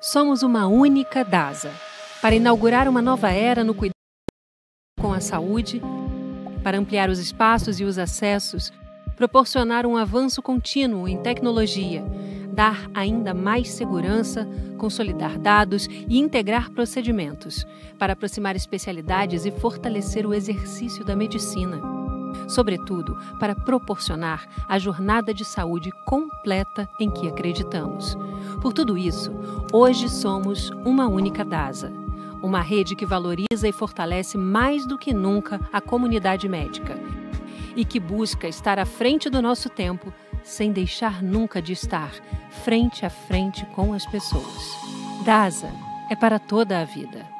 Somos uma única DASA para inaugurar uma nova era no cuidado com a saúde, para ampliar os espaços e os acessos, proporcionar um avanço contínuo em tecnologia, dar ainda mais segurança, consolidar dados e integrar procedimentos, para aproximar especialidades e fortalecer o exercício da medicina sobretudo para proporcionar a jornada de saúde completa em que acreditamos. Por tudo isso, hoje somos uma única DASA, uma rede que valoriza e fortalece mais do que nunca a comunidade médica e que busca estar à frente do nosso tempo sem deixar nunca de estar frente a frente com as pessoas. DASA é para toda a vida.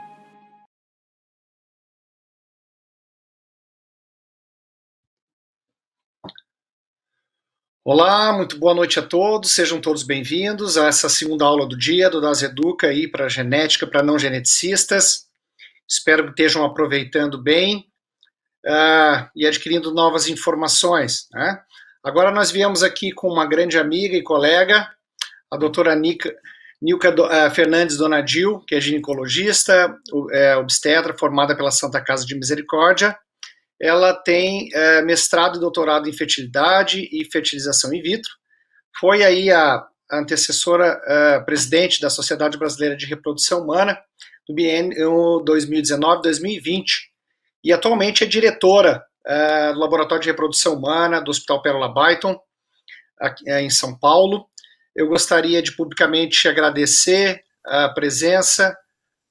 Olá, muito boa noite a todos, sejam todos bem-vindos a essa segunda aula do dia do Das Educa aí para genética para não geneticistas. Espero que estejam aproveitando bem uh, e adquirindo novas informações. Né? Agora nós viemos aqui com uma grande amiga e colega, a doutora Nica, Nilka uh, Fernandes Donadil, que é ginecologista, é, obstetra, formada pela Santa Casa de Misericórdia, ela tem é, mestrado e doutorado em fertilidade e fertilização in vitro. Foi aí a, antecessora é, presidente da Sociedade Brasileira de Reprodução Humana do biênio 2019-2020 e atualmente é diretora é, do Laboratório de Reprodução Humana do Hospital Pérola Byton, aqui, é, em São Paulo. Eu gostaria de publicamente agradecer a presença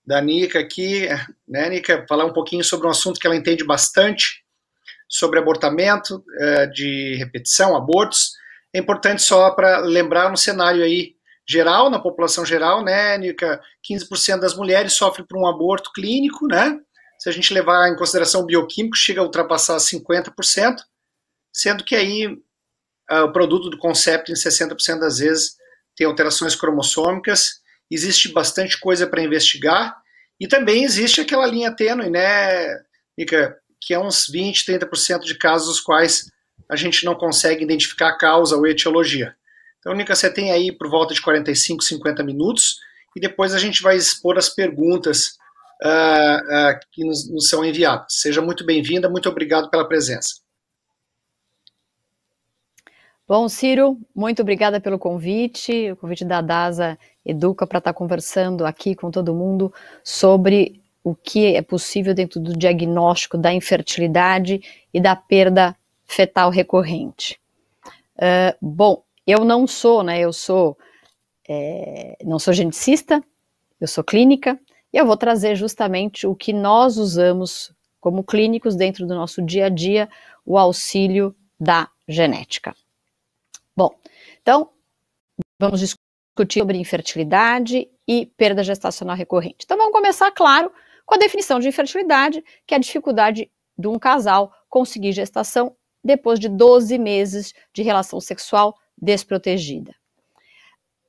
da Nica aqui, né, Nica, falar um pouquinho sobre um assunto que ela entende bastante, sobre abortamento é, de repetição, abortos. É importante só para lembrar no cenário aí geral, na população geral, né, Nica, 15% das mulheres sofrem por um aborto clínico, né? Se a gente levar em consideração o bioquímico, chega a ultrapassar 50%, sendo que aí uh, o produto do conceito em 60% das vezes tem alterações cromossômicas existe bastante coisa para investigar, e também existe aquela linha tênue, né, Mica, que é uns 20, 30% de casos os quais a gente não consegue identificar a causa ou etiologia. Então, Nica, você tem aí por volta de 45, 50 minutos, e depois a gente vai expor as perguntas uh, uh, que nos, nos são enviadas. Seja muito bem-vinda, muito obrigado pela presença. Bom, Ciro, muito obrigada pelo convite, o convite da DASA Educa para estar tá conversando aqui com todo mundo sobre o que é possível dentro do diagnóstico da infertilidade e da perda fetal recorrente. Uh, bom, eu não sou, né, eu sou, é, não sou geneticista, eu sou clínica, e eu vou trazer justamente o que nós usamos como clínicos dentro do nosso dia a dia, o auxílio da genética. Bom, então vamos discutir sobre infertilidade e perda gestacional recorrente. Então vamos começar, claro, com a definição de infertilidade, que é a dificuldade de um casal conseguir gestação depois de 12 meses de relação sexual desprotegida.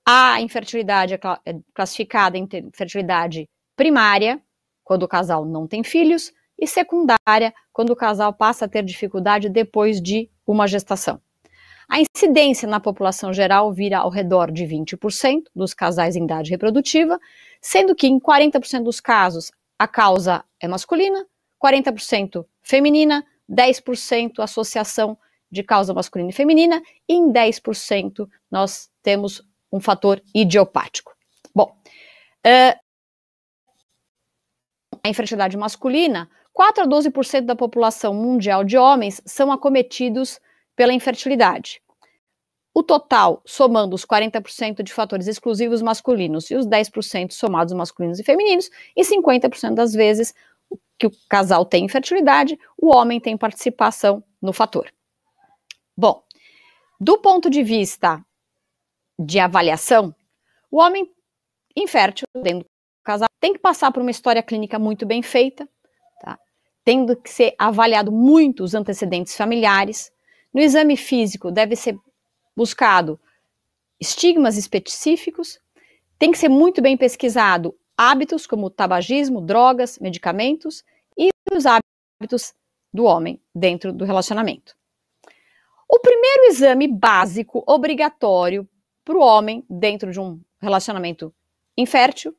A infertilidade é, é classificada em infertilidade primária, quando o casal não tem filhos, e secundária, quando o casal passa a ter dificuldade depois de uma gestação. A incidência na população geral vira ao redor de 20% dos casais em idade reprodutiva, sendo que em 40% dos casos a causa é masculina, 40% feminina, 10% associação de causa masculina e feminina, e em 10% nós temos um fator idiopático. Bom, uh, a infertilidade masculina, 4 a 12% da população mundial de homens são acometidos pela infertilidade. O total, somando os 40% de fatores exclusivos masculinos e os 10% somados masculinos e femininos, e 50% das vezes que o casal tem infertilidade, o homem tem participação no fator. Bom, do ponto de vista de avaliação, o homem infértil dentro do casal tem que passar por uma história clínica muito bem feita, tá? tendo que ser avaliado muito os antecedentes familiares, no exame físico, deve ser buscado estigmas específicos, tem que ser muito bem pesquisado hábitos como tabagismo, drogas, medicamentos e os hábitos do homem dentro do relacionamento. O primeiro exame básico obrigatório para o homem dentro de um relacionamento infértil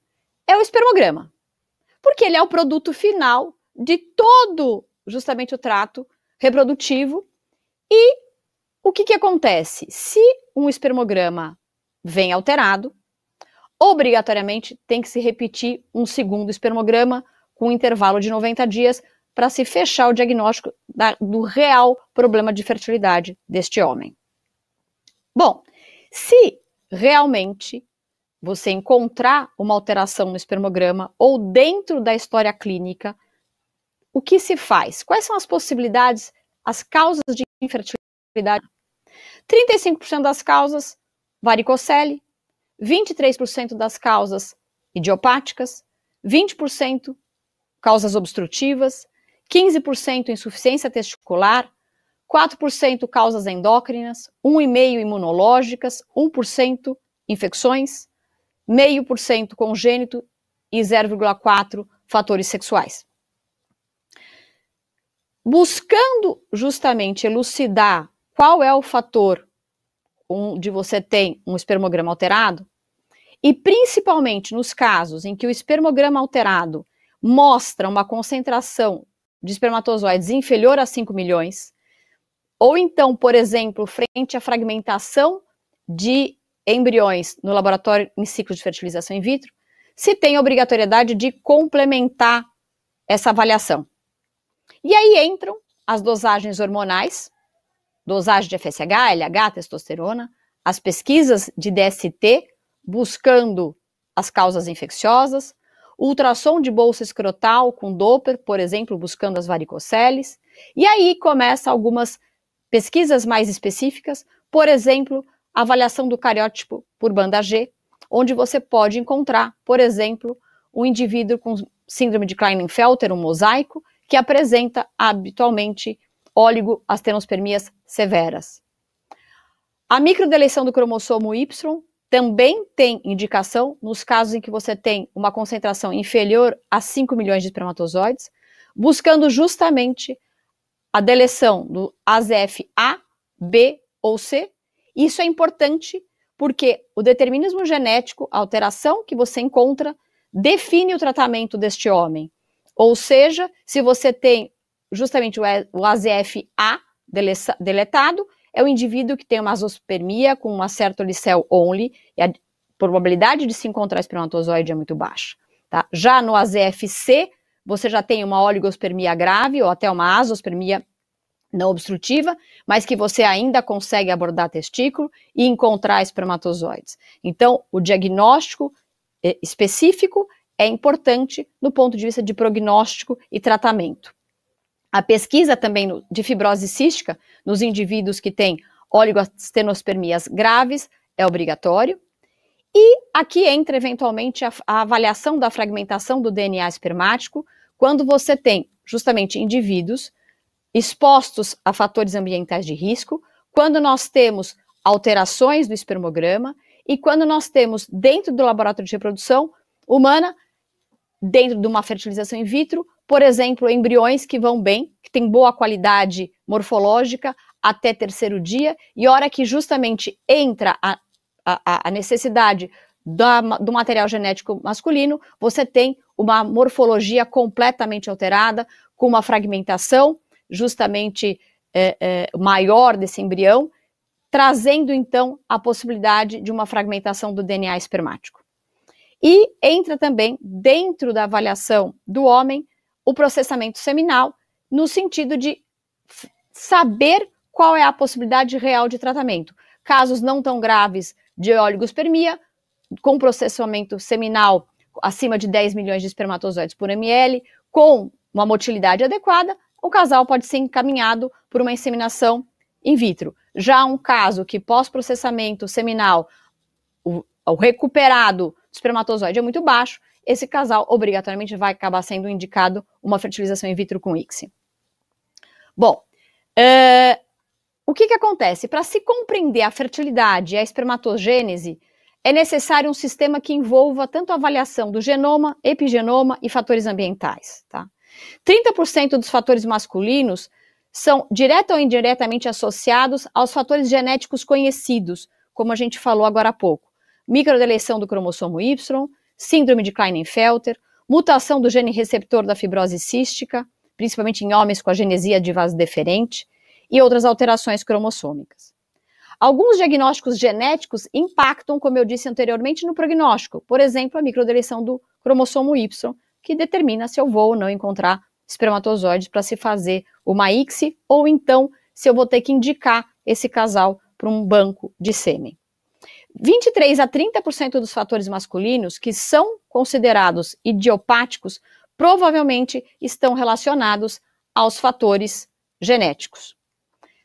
é o espermograma, porque ele é o produto final de todo justamente o trato reprodutivo. E o que, que acontece? Se um espermograma vem alterado, obrigatoriamente tem que se repetir um segundo espermograma com um intervalo de 90 dias para se fechar o diagnóstico da, do real problema de fertilidade deste homem. Bom, se realmente você encontrar uma alteração no espermograma ou dentro da história clínica, o que se faz? Quais são as possibilidades, as causas de infertilidade? 35% das causas varicocele, 23% das causas idiopáticas, 20% causas obstrutivas, 15% insuficiência testicular, 4% causas endócrinas, 1,5% imunológicas, 1% infecções, 0,5% congênito e 0,4% fatores sexuais. Buscando justamente elucidar qual é o fator onde você tem um espermograma alterado, e principalmente nos casos em que o espermograma alterado mostra uma concentração de espermatozoides inferior a 5 milhões, ou então, por exemplo, frente à fragmentação de embriões no laboratório em ciclo de fertilização in vitro, se tem obrigatoriedade de complementar essa avaliação. E aí entram as dosagens hormonais, dosagem de FSH, LH, testosterona, as pesquisas de DST, buscando as causas infecciosas, ultrassom de bolsa escrotal com Doppler, por exemplo, buscando as varicoceles, e aí começa algumas pesquisas mais específicas, por exemplo, avaliação do cariótipo por banda G, onde você pode encontrar, por exemplo, um indivíduo com síndrome de Klinefelter, um mosaico, que apresenta habitualmente oligoastenospermias severas. A microdeleição do cromossomo Y também tem indicação nos casos em que você tem uma concentração inferior a 5 milhões de espermatozoides, buscando justamente a deleção do AZF A, B ou C. Isso é importante porque o determinismo genético, a alteração que você encontra, define o tratamento deste homem. Ou seja, se você tem justamente o AZF-A deletado, é o indivíduo que tem uma azospermia com uma certa licel only, e a probabilidade de se encontrar espermatozoide é muito baixa. Tá? Já no AZF-C, você já tem uma oligospermia grave ou até uma azospermia não obstrutiva, mas que você ainda consegue abordar testículo e encontrar espermatozoides. Então, o diagnóstico eh, específico é importante no ponto de vista de prognóstico e tratamento. A pesquisa também de fibrose cística nos indivíduos que têm oligostenospermias graves é obrigatório. E aqui entra eventualmente a, a avaliação da fragmentação do DNA espermático quando você tem justamente indivíduos expostos a fatores ambientais de risco, quando nós temos alterações do espermograma e quando nós temos dentro do laboratório de reprodução humana, dentro de uma fertilização in vitro, por exemplo, embriões que vão bem, que têm boa qualidade morfológica até terceiro dia, e hora que justamente entra a, a, a necessidade da, do material genético masculino, você tem uma morfologia completamente alterada, com uma fragmentação justamente é, é, maior desse embrião, trazendo então a possibilidade de uma fragmentação do DNA espermático. E entra também dentro da avaliação do homem o processamento seminal, no sentido de saber qual é a possibilidade real de tratamento. Casos não tão graves de oligospermia, com processamento seminal acima de 10 milhões de espermatozoides por ml, com uma motilidade adequada, o casal pode ser encaminhado por uma inseminação in vitro. Já um caso que pós-processamento seminal, o, o recuperado espermatozoide é muito baixo, esse casal obrigatoriamente vai acabar sendo indicado uma fertilização in vitro com ICSI. Bom, uh, o que, que acontece? Para se compreender a fertilidade e a espermatogênese, é necessário um sistema que envolva tanto a avaliação do genoma, epigenoma e fatores ambientais. Tá? 30% dos fatores masculinos são direta ou indiretamente associados aos fatores genéticos conhecidos, como a gente falou agora há pouco. Microdeleição do cromossomo Y, síndrome de Klinefelter, mutação do gene receptor da fibrose cística, principalmente em homens com a genesia de vaso deferente, e outras alterações cromossômicas. Alguns diagnósticos genéticos impactam, como eu disse anteriormente, no prognóstico, por exemplo, a microdeleção do cromossomo Y, que determina se eu vou ou não encontrar espermatozoides para se fazer uma ICSI, ou então se eu vou ter que indicar esse casal para um banco de sêmen. 23 a 30% dos fatores masculinos que são considerados idiopáticos provavelmente estão relacionados aos fatores genéticos.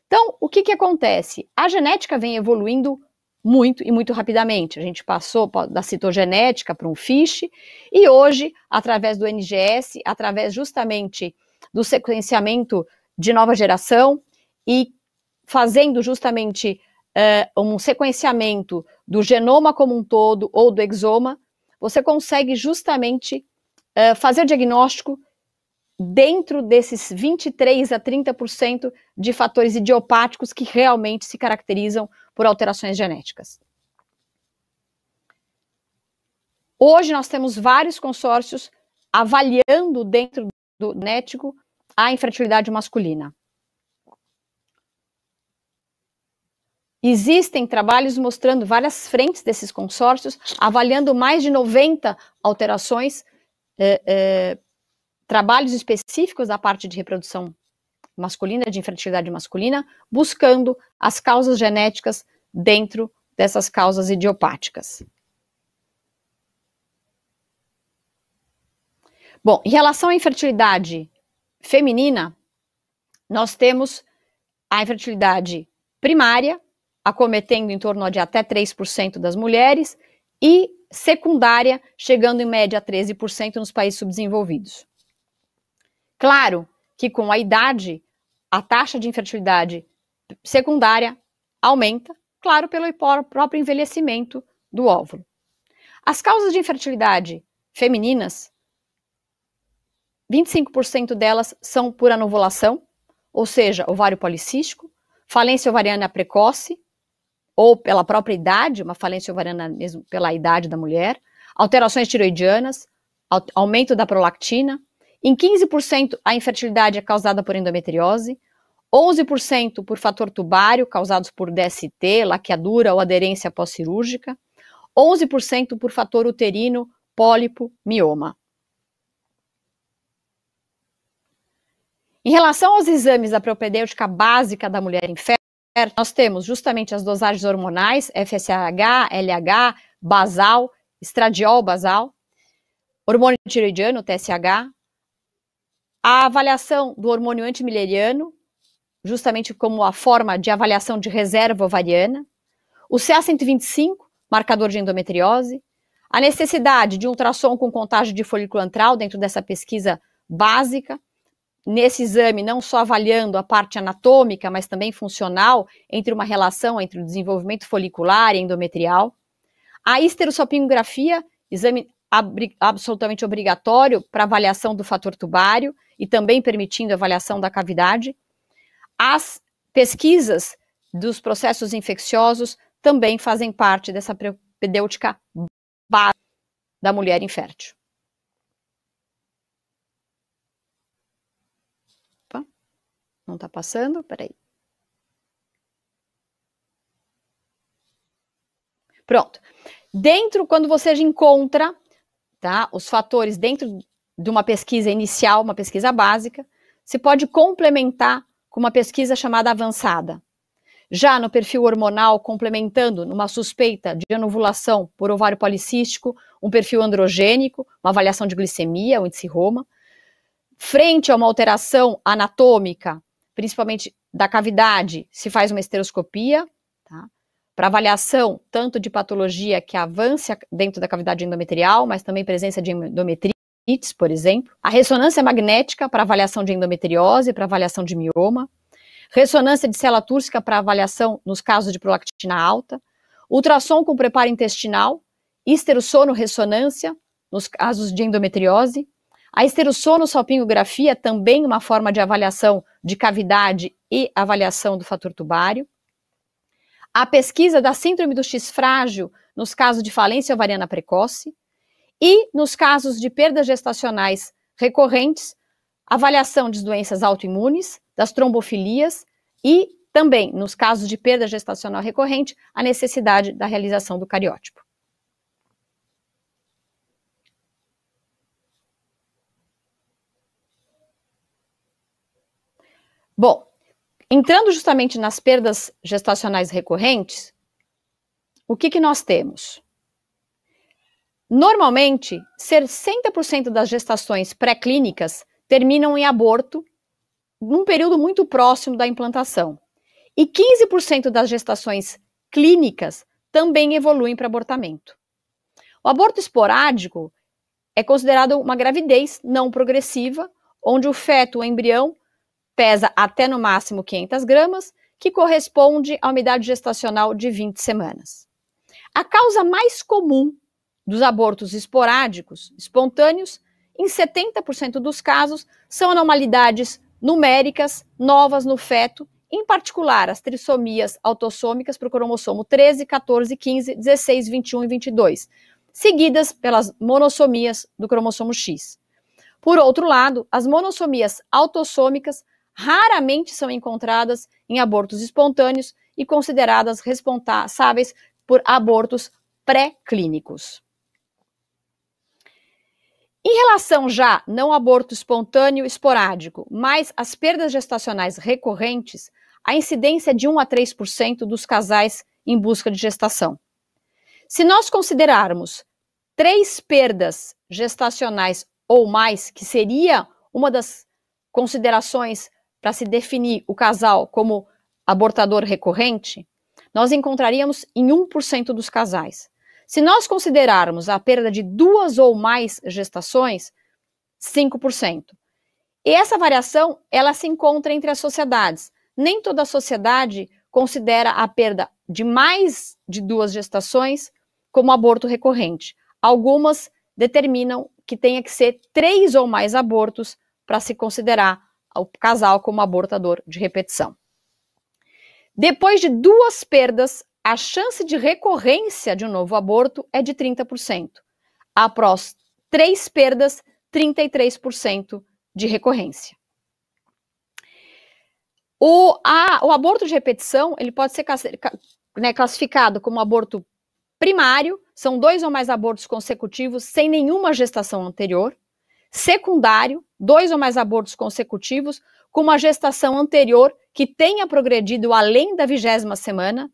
Então, o que, que acontece? A genética vem evoluindo muito e muito rapidamente. A gente passou da citogenética para um FISH e hoje, através do NGS, através justamente do sequenciamento de nova geração e fazendo justamente uh, um sequenciamento do genoma como um todo ou do exoma, você consegue justamente uh, fazer o diagnóstico dentro desses 23 a 30% de fatores idiopáticos que realmente se caracterizam por alterações genéticas. Hoje nós temos vários consórcios avaliando dentro do genético a infertilidade masculina. Existem trabalhos mostrando várias frentes desses consórcios, avaliando mais de 90 alterações eh, eh, trabalhos específicos da parte de reprodução masculina, de infertilidade masculina, buscando as causas genéticas dentro dessas causas idiopáticas. Bom, em relação à infertilidade feminina, nós temos a infertilidade primária, acometendo em torno de até 3% das mulheres, e secundária, chegando em média a 13% nos países subdesenvolvidos. Claro que com a idade, a taxa de infertilidade secundária aumenta, claro, pelo próprio envelhecimento do óvulo. As causas de infertilidade femininas, 25% delas são por anovulação, ou seja, ovário policístico, falência ovariana precoce, ou pela própria idade, uma falência ovariana mesmo pela idade da mulher, alterações tiroidianas, aumento da prolactina, em 15%, a infertilidade é causada por endometriose, 11% por fator tubário, causados por DST, laqueadura ou aderência pós-cirúrgica, 11% por fator uterino, pólipo, mioma. Em relação aos exames da propedêutica básica da mulher infértil, nós temos justamente as dosagens hormonais, FSH, LH, basal, estradiol basal, hormônio tiroidiano, TSH, a avaliação do hormônio antimileriano, justamente como a forma de avaliação de reserva ovariana, o CA125, marcador de endometriose, a necessidade de ultrassom com contagem de folículo antral dentro dessa pesquisa básica, nesse exame não só avaliando a parte anatômica, mas também funcional entre uma relação entre o desenvolvimento folicular e endometrial, a histerossopingografia, exame absolutamente obrigatório para avaliação do fator tubário e também permitindo a avaliação da cavidade. As pesquisas dos processos infecciosos também fazem parte dessa propedêutica da mulher infértil. Não está passando? Peraí. Pronto. Dentro, quando você encontra tá? Os fatores dentro de uma pesquisa inicial, uma pesquisa básica, se pode complementar com uma pesquisa chamada avançada. Já no perfil hormonal, complementando numa suspeita de anovulação por ovário policístico, um perfil androgênico, uma avaliação de glicemia, o índice Roma. Frente a uma alteração anatômica, principalmente da cavidade, se faz uma esteroscopia, tá? para avaliação tanto de patologia que avance dentro da cavidade endometrial, mas também presença de endometrites, por exemplo. A ressonância magnética para avaliação de endometriose, para avaliação de mioma. Ressonância de célula túrcica para avaliação nos casos de prolactina alta. Ultrassom com preparo intestinal. Esterossono-ressonância nos casos de endometriose. A esterossono-salpingografia também uma forma de avaliação de cavidade e avaliação do fator tubário a pesquisa da síndrome do X frágil nos casos de falência ovariana precoce E nos casos de perdas gestacionais recorrentes, avaliação de doenças autoimunes, das trombofilias e também, nos casos de perda gestacional recorrente, a necessidade da realização do cariótipo. Bom, entrando justamente nas perdas gestacionais recorrentes, o que, que nós temos? Normalmente, 60% das gestações pré-clínicas terminam em aborto num período muito próximo da implantação. E 15% das gestações clínicas também evoluem para abortamento. O aborto esporádico é considerado uma gravidez não progressiva, onde o feto, o embrião, pesa até no máximo 500 gramas, que corresponde a uma idade gestacional de 20 semanas. A causa mais comum dos abortos esporádicos, espontâneos, em 70% dos casos, são anormalidades numéricas novas no feto, em particular as trissomias autossômicas para o cromossomo 13, 14, 15, 16, 21 e 22, seguidas pelas monossomias do cromossomo X. Por outro lado, as monossomias autossômicas raramente são encontradas em abortos espontâneos e consideradas responsáveis por abortos pré-clínicos. Em relação já não aborto espontâneo esporádico, mas as perdas gestacionais recorrentes, a incidência é de 1 a 3% dos casais em busca de gestação. Se nós considerarmos três perdas gestacionais ou mais, que seria uma das considerações para se definir o casal como abortador recorrente, nós encontraríamos em 1% dos casais. Se nós considerarmos a perda de duas ou mais gestações, 5%. E essa variação, ela se encontra entre as sociedades. Nem toda sociedade considera a perda de mais de duas gestações como aborto recorrente. Algumas determinam que tenha que ser três ou mais abortos para se considerar o casal como abortador de repetição. Depois de duas perdas, a chance de recorrência de um novo aborto é de 30%. Após três perdas, 33% de recorrência. O, a, o aborto de repetição ele pode ser né, classificado como aborto primário, são dois ou mais abortos consecutivos sem nenhuma gestação anterior. Secundário, dois ou mais abortos consecutivos com uma gestação anterior que tenha progredido além da vigésima semana,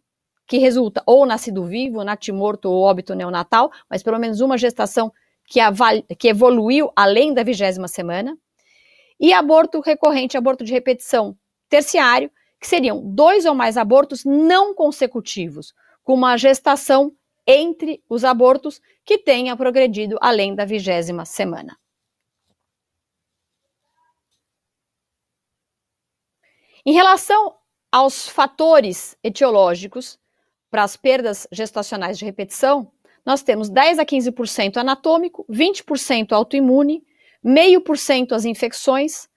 que resulta ou nascido vivo, natimorto ou óbito neonatal, mas pelo menos uma gestação que, que evoluiu além da vigésima semana, e aborto recorrente, aborto de repetição terciário, que seriam dois ou mais abortos não consecutivos, com uma gestação entre os abortos que tenha progredido além da vigésima semana. Em relação aos fatores etiológicos, para as perdas gestacionais de repetição, nós temos 10 a 15% anatômico, 20% autoimune, meio por cento as infecções,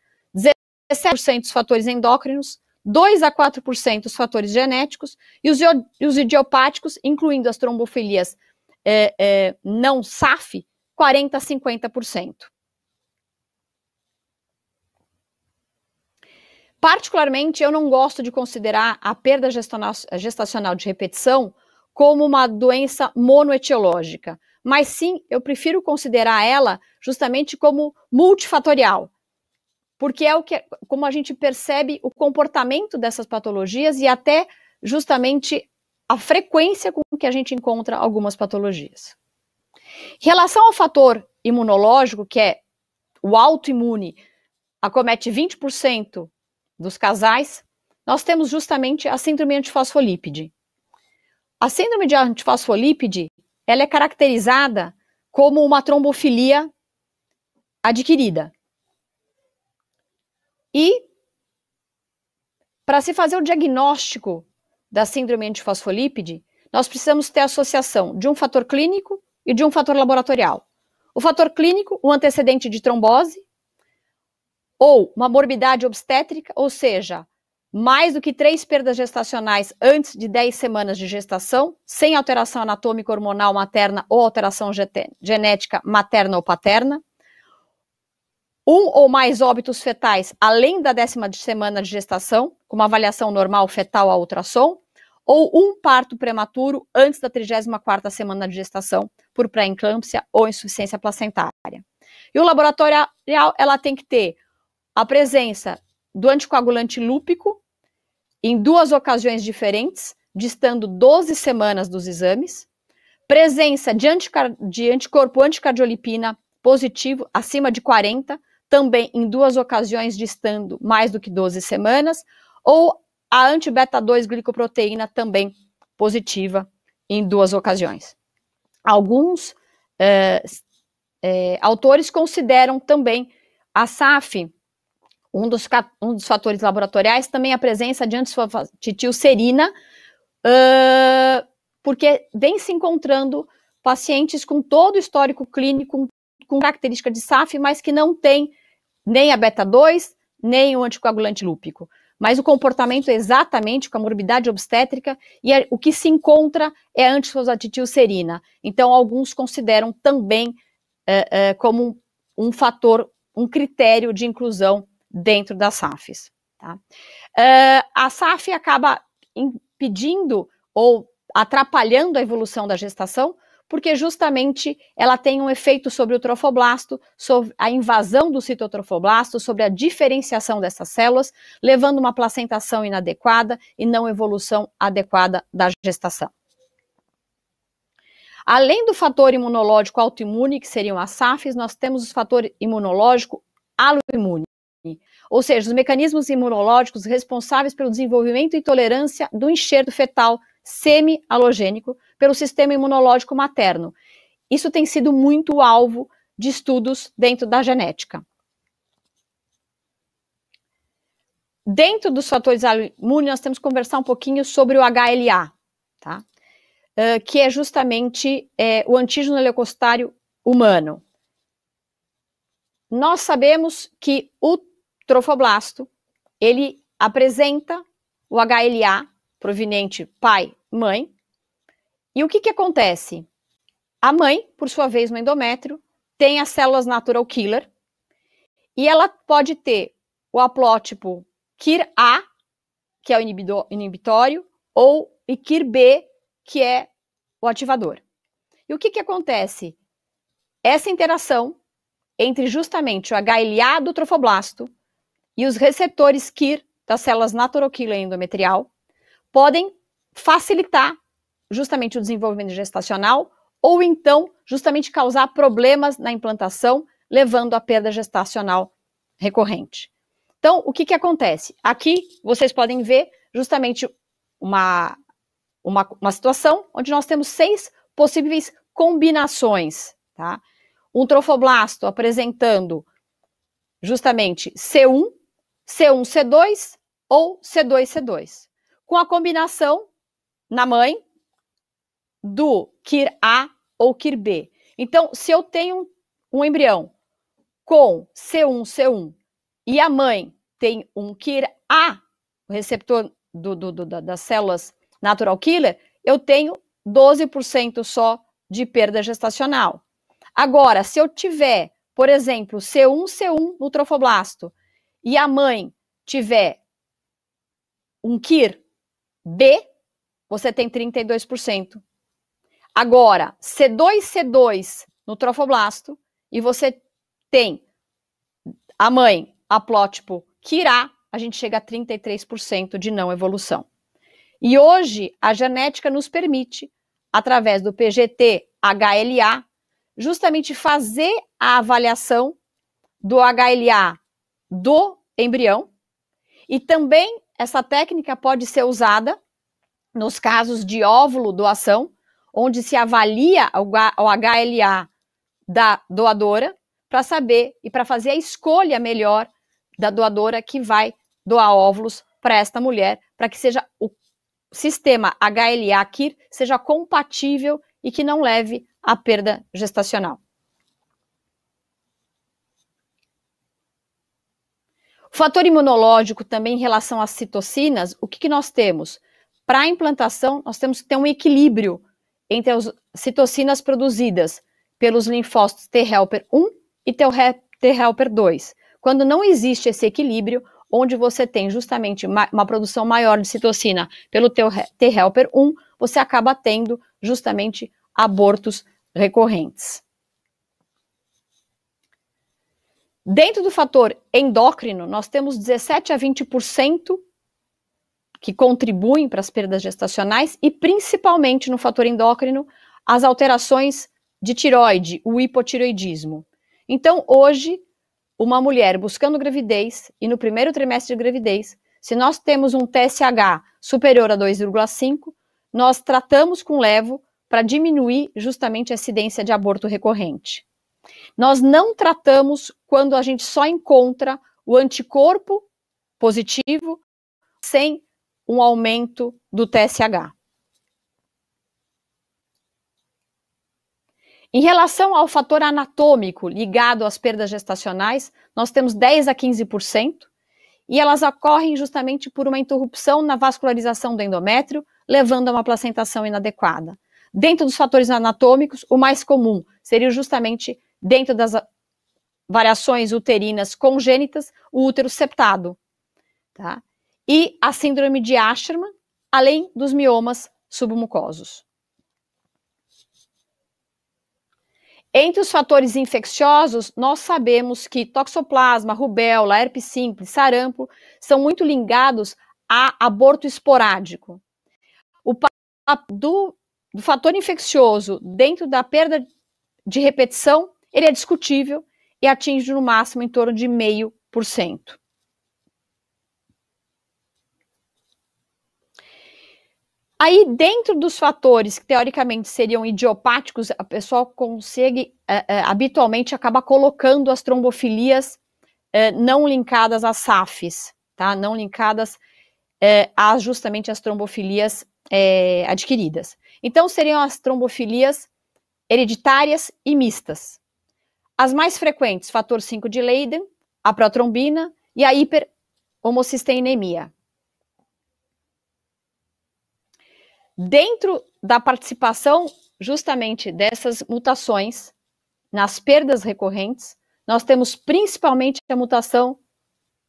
17% os fatores endócrinos, 2 a 4% os fatores genéticos e os, os idiopáticos, incluindo as trombofilias é, é, não SAF, 40 a 50%. Particularmente, eu não gosto de considerar a perda gestacional de repetição como uma doença monoetiológica, mas sim eu prefiro considerar ela justamente como multifatorial, porque é o que, como a gente percebe o comportamento dessas patologias e até justamente a frequência com que a gente encontra algumas patologias. Em relação ao fator imunológico, que é o autoimune, acomete 20% dos casais, nós temos justamente a síndrome antifosfolípide. A síndrome de antifosfolípide, ela é caracterizada como uma trombofilia adquirida. E para se fazer o diagnóstico da síndrome antifosfolípide, nós precisamos ter associação de um fator clínico e de um fator laboratorial. O fator clínico, o antecedente de trombose, ou uma morbidade obstétrica, ou seja, mais do que três perdas gestacionais antes de 10 semanas de gestação, sem alteração anatômica hormonal materna ou alteração genética materna ou paterna, um ou mais óbitos fetais além da décima semana de gestação, com uma avaliação normal fetal a ultrassom, ou um parto prematuro antes da 34ª semana de gestação, por pré-eclâmpsia ou insuficiência placentária. E o laboratorial, ela tem que ter a presença do anticoagulante lúpico em duas ocasiões diferentes, distando 12 semanas dos exames, presença de, anticar de anticorpo anticardiolipina positivo acima de 40, também em duas ocasiões distando mais do que 12 semanas, ou a anti-beta 2 glicoproteína também positiva em duas ocasiões. Alguns é, é, autores consideram também a SAF, um dos, um dos fatores laboratoriais, também a presença de antitilcerina, uh, porque vem se encontrando pacientes com todo o histórico clínico, com característica de SAF, mas que não tem nem a beta-2, nem o anticoagulante lúpico. Mas o comportamento é exatamente com a morbidade obstétrica e é, o que se encontra é a antifosfatiditilcerina. Então, alguns consideram também é, é, como um, um, fator, um critério de inclusão dentro das SAFs. Tá? É, a SAF acaba impedindo ou atrapalhando a evolução da gestação, porque justamente ela tem um efeito sobre o trofoblasto, sobre a invasão do citotrofoblasto, sobre a diferenciação dessas células, levando uma placentação inadequada e não evolução adequada da gestação. Além do fator imunológico autoimune, que seriam as SAFs, nós temos o fator imunológico aloimune, ou seja, os mecanismos imunológicos responsáveis pelo desenvolvimento e tolerância do enxerto fetal semi-halogênico pelo sistema imunológico materno. Isso tem sido muito alvo de estudos dentro da genética. Dentro dos fatores imunes, nós temos que conversar um pouquinho sobre o HLA, tá? Uh, que é justamente é, o antígeno leucocitário humano. Nós sabemos que o trofoblasto, ele apresenta o HLA proveniente pai, mãe, e o que, que acontece? A mãe, por sua vez, no endométrio, tem as células natural killer e ela pode ter o haplótipo KIR-A, que é o inibitório, ou KIR-B, que é o ativador. E o que, que acontece? Essa interação entre justamente o HLA do trofoblasto e os receptores KIR das células natural killer endometrial podem facilitar justamente o desenvolvimento gestacional, ou então justamente causar problemas na implantação, levando à perda gestacional recorrente. Então, o que, que acontece? Aqui vocês podem ver justamente uma, uma, uma situação onde nós temos seis possíveis combinações, tá? Um trofoblasto apresentando justamente C1, C1C2 ou C2C2, com a combinação na mãe do KIR A ou KIR B. Então, se eu tenho um embrião com C1, C1 e a mãe tem um KIR A, o receptor do, do, do, das células natural killer, eu tenho 12% só de perda gestacional. Agora, se eu tiver, por exemplo, C1, C1 no trofoblasto e a mãe tiver um KIR B, você tem 32%. Agora, C2, C2 no trofoblasto, e você tem a mãe aplótipo Kirá, a gente chega a 33% de não evolução. E hoje, a genética nos permite, através do PGT HLA, justamente fazer a avaliação do HLA do embrião e também essa técnica pode ser usada nos casos de óvulo doação, onde se avalia o HLA da doadora para saber e para fazer a escolha melhor da doadora que vai doar óvulos para esta mulher, para que seja o sistema HLA-KIR seja compatível e que não leve à perda gestacional. Fator imunológico também em relação às citocinas, o que, que nós temos? Para a implantação, nós temos que ter um equilíbrio entre as citocinas produzidas pelos linfócitos T helper 1 e T helper 2. Quando não existe esse equilíbrio, onde você tem justamente uma produção maior de citocina pelo T helper 1, você acaba tendo justamente abortos recorrentes. Dentro do fator endócrino, nós temos 17 a 20% que contribuem para as perdas gestacionais e principalmente no fator endócrino as alterações de tiroide, o hipotiroidismo. Então, hoje, uma mulher buscando gravidez e no primeiro trimestre de gravidez, se nós temos um TSH superior a 2,5, nós tratamos com levo para diminuir justamente a incidência de aborto recorrente. Nós não tratamos quando a gente só encontra o anticorpo positivo sem um aumento do TSH. Em relação ao fator anatômico ligado às perdas gestacionais, nós temos 10 a 15%, e elas ocorrem justamente por uma interrupção na vascularização do endométrio, levando a uma placentação inadequada. Dentro dos fatores anatômicos, o mais comum seria justamente dentro das variações uterinas congênitas, o útero septado, tá? E a síndrome de Asherman, além dos miomas submucosos. Entre os fatores infecciosos, nós sabemos que toxoplasma, rubéola, herpes simples, sarampo são muito ligados a aborto esporádico. O do, do fator infeccioso dentro da perda de repetição ele é discutível e atinge no máximo em torno de meio por cento. Aí, dentro dos fatores que teoricamente seriam idiopáticos, a pessoa consegue é, é, habitualmente acaba colocando as trombofilias é, não linkadas às SAFs, tá? Não linkadas a justamente as trombofilias adquiridas. Então, seriam as trombofilias hereditárias e mistas. As mais frequentes, fator 5 de Leiden, a protrombina e a hiperhomocisteinemia. Dentro da participação justamente dessas mutações nas perdas recorrentes, nós temos principalmente a mutação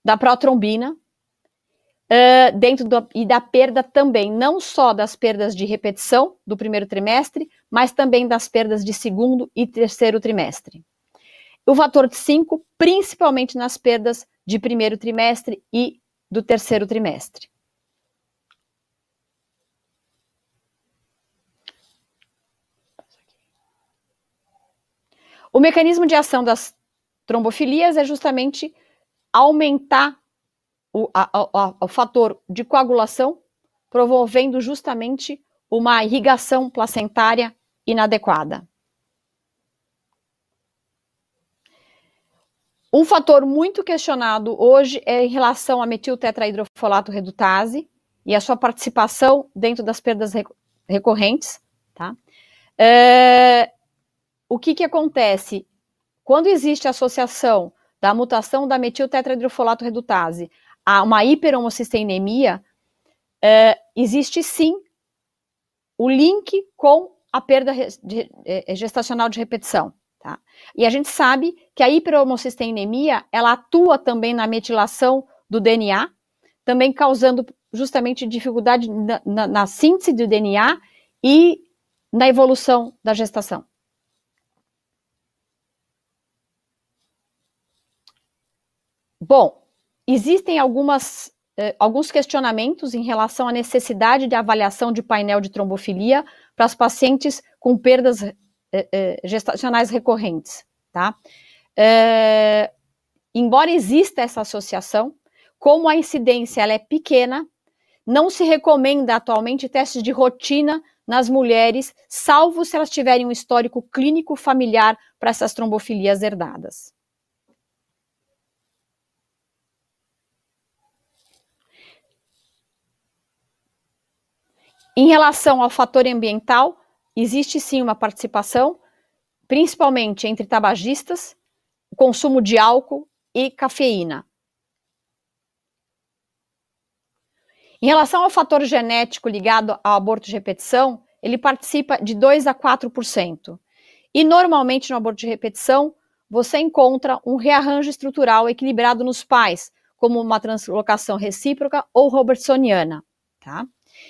da protrombina, uh, dentro do, e da perda também, não só das perdas de repetição do primeiro trimestre, mas também das perdas de segundo e terceiro trimestre o fator 5, principalmente nas perdas de primeiro trimestre e do terceiro trimestre. O mecanismo de ação das trombofilias é justamente aumentar o, a, a, o fator de coagulação, promovendo justamente uma irrigação placentária inadequada. Um fator muito questionado hoje é em relação a metiltetrahidrofolato redutase e a sua participação dentro das perdas recorrentes, tá? É, o que que acontece? Quando existe associação da mutação da metiltetrahidrofolato redutase a uma hiperhomocisteinemia, é, existe sim o link com a perda é, gestacional de repetição. Tá? E a gente sabe que a hiperhomocisteinemia, ela atua também na metilação do DNA, também causando justamente dificuldade na, na, na síntese do DNA e na evolução da gestação. Bom, existem algumas, eh, alguns questionamentos em relação à necessidade de avaliação de painel de trombofilia para os pacientes com perdas gestacionais recorrentes, tá? É, embora exista essa associação, como a incidência ela é pequena, não se recomenda atualmente testes de rotina nas mulheres, salvo se elas tiverem um histórico clínico familiar para essas trombofilias herdadas. Em relação ao fator ambiental, existe sim uma participação, principalmente entre tabagistas, consumo de álcool e cafeína. Em relação ao fator genético ligado ao aborto de repetição, ele participa de 2 a 4%. E normalmente no aborto de repetição, você encontra um rearranjo estrutural equilibrado nos pais, como uma translocação recíproca ou robertsoniana, tá?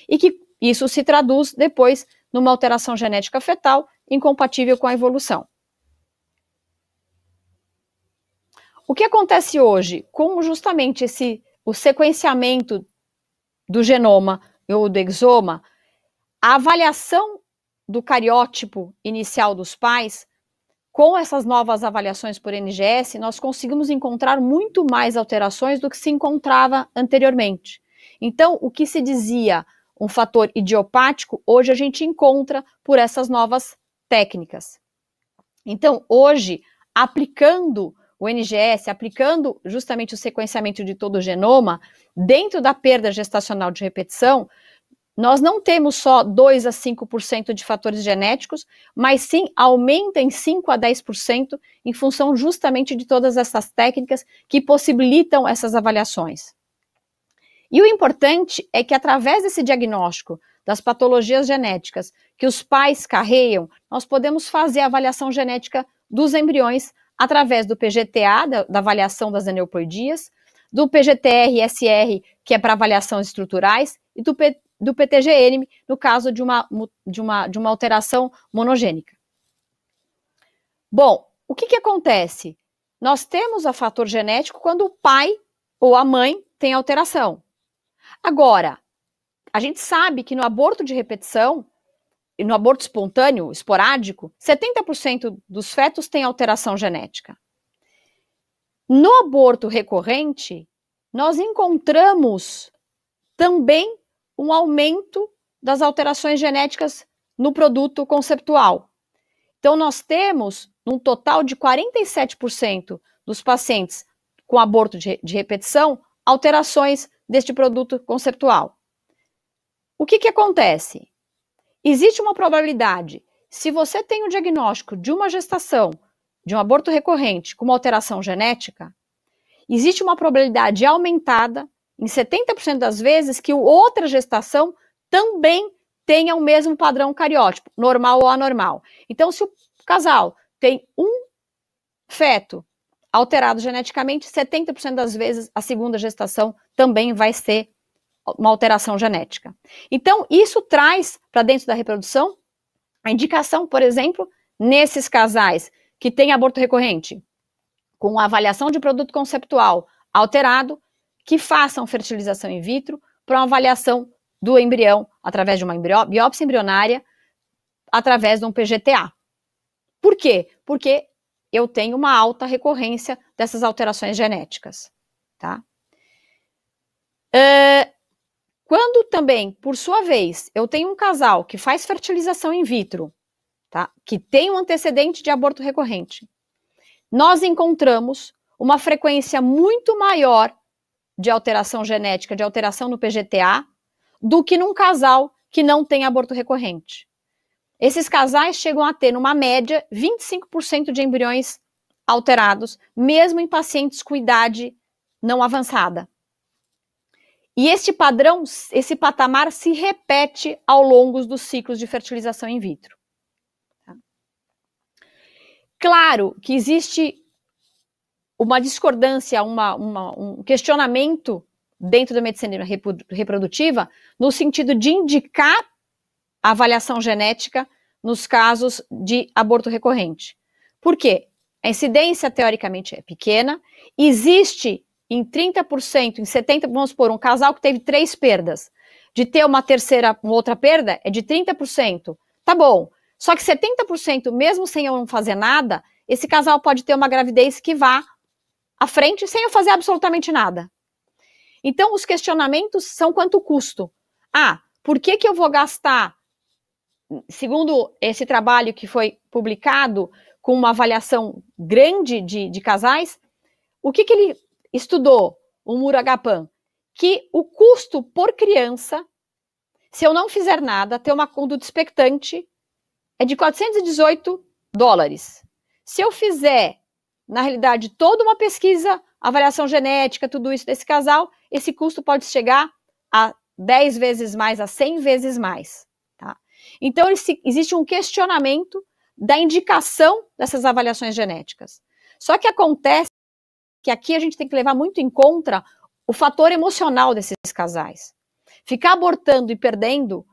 E que isso se traduz depois numa alteração genética fetal incompatível com a evolução. O que acontece hoje com justamente esse o sequenciamento do genoma ou do exoma, a avaliação do cariótipo inicial dos pais, com essas novas avaliações por NGS, nós conseguimos encontrar muito mais alterações do que se encontrava anteriormente. Então, o que se dizia um fator idiopático, hoje a gente encontra por essas novas técnicas. Então, hoje, aplicando o NGS, aplicando justamente o sequenciamento de todo o genoma, dentro da perda gestacional de repetição, nós não temos só 2 a 5% de fatores genéticos, mas sim aumenta em 5 a 10% em função justamente de todas essas técnicas que possibilitam essas avaliações. E o importante é que através desse diagnóstico das patologias genéticas que os pais carregam, nós podemos fazer a avaliação genética dos embriões através do PGTA, da, da avaliação das aneuploidias, do PGTR-SR, que é para avaliações estruturais, e do, P, do PTGN, no caso de uma, de, uma, de uma alteração monogênica. Bom, o que, que acontece? Nós temos a fator genético quando o pai ou a mãe tem alteração. Agora, a gente sabe que no aborto de repetição, e no aborto espontâneo, esporádico, 70% dos fetos têm alteração genética. No aborto recorrente, nós encontramos também um aumento das alterações genéticas no produto conceptual. Então, nós temos um total de 47% dos pacientes com aborto de, de, repetição alterações deste produto conceptual. O que, que acontece? Existe uma probabilidade, se você tem o diagnóstico de uma gestação, de um aborto recorrente com uma alteração genética, existe uma probabilidade aumentada, em 70% das vezes, que outra gestação também tenha o mesmo padrão cariótipo, normal ou anormal. Então, se o casal tem um feto alterado geneticamente, 70% das vezes a segunda gestação também vai ser uma alteração genética. Então, isso traz para dentro da reprodução a indicação, por exemplo, nesses casais que têm aborto recorrente, com avaliação de produto conceptual alterado, que façam fertilização in vitro para uma avaliação do embrião através de uma biópsia embrionária, através de um PGTA. Por quê? Porque eu tenho uma alta recorrência dessas alterações genéticas, tá? Uh, quando também, por sua vez, eu tenho um casal que faz fertilização in vitro, tá? Que tem um antecedente de aborto recorrente, nós encontramos uma frequência muito maior de alteração genética, de alteração no PGTA, do que num casal que não tem aborto recorrente. Esses casais chegam a ter, numa média, 25% de embriões alterados, mesmo em pacientes com idade não avançada. E este padrão, esse patamar se repete ao longo dos ciclos de fertilização in vitro. Tá? Claro que existe uma discordância, uma, uma, um questionamento dentro da medicina reprodutiva no sentido de indicar a avaliação genética nos casos de aborto recorrente. Por quê? A incidência teoricamente é pequena, existe em 30%, em 70%, vamos supor, um casal que teve três perdas, de ter uma terceira, uma outra perda, é de 30%. Tá bom. Só que 70%, mesmo sem eu não fazer nada, esse casal pode ter uma gravidez que vá à frente sem eu fazer absolutamente nada. Então, os questionamentos são quanto custo. Ah, por que, que eu vou gastar, segundo esse trabalho que foi publicado, com uma avaliação grande de, de casais, o que, que ele estudou o Muragapan que o custo por criança, se eu não fizer nada, ter uma conduta expectante, é de 418 dólares. Se eu fizer, na realidade, toda uma pesquisa, avaliação genética, tudo isso desse casal, esse custo pode chegar a 10 vezes mais a 100 vezes mais. Então, existe um questionamento da indicação dessas avaliações genéticas. Só que acontece que aqui a gente tem que levar muito em conta o fator emocional desses casais. Ficar abortando e perdendo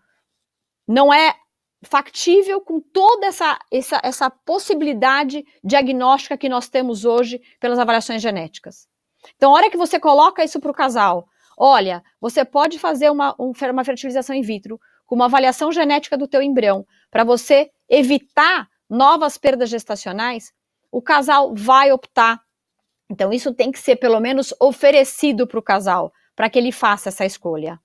não é factível com toda essa, essa, essa possibilidade diagnóstica que nós temos hoje pelas avaliações genéticas. Então, a hora que você coloca isso para o casal, olha, você pode fazer uma, uma fertilização in vitro com uma avaliação genética do teu embrião para você evitar novas perdas gestacionais, o casal vai optar. Então, isso tem que ser pelo menos oferecido para o casal, para que ele faça essa escolha.